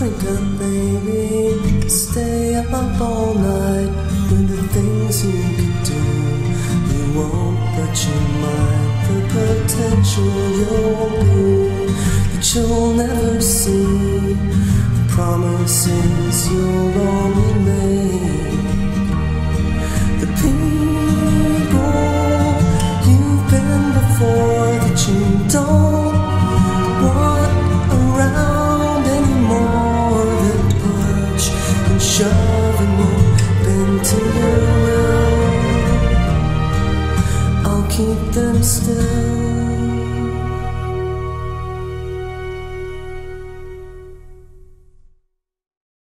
And maybe stay up all night with the things you could do. You won't, but you might. The potential you'll be that you'll never see. The promises you'll only make. Keep them still.